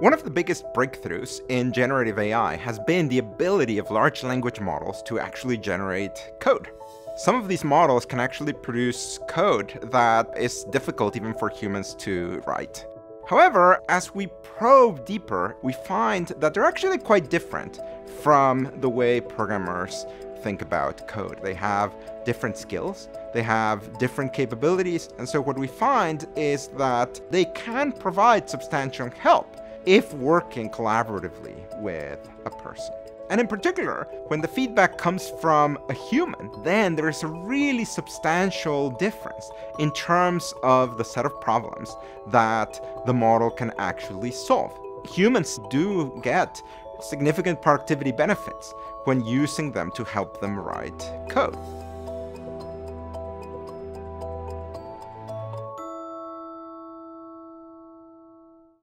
One of the biggest breakthroughs in generative AI has been the ability of large language models to actually generate code. Some of these models can actually produce code that is difficult even for humans to write. However, as we probe deeper, we find that they're actually quite different from the way programmers think about code. They have different skills, they have different capabilities, and so what we find is that they can provide substantial help if working collaboratively with a person. And in particular, when the feedback comes from a human, then there is a really substantial difference in terms of the set of problems that the model can actually solve. Humans do get significant productivity benefits when using them to help them write code.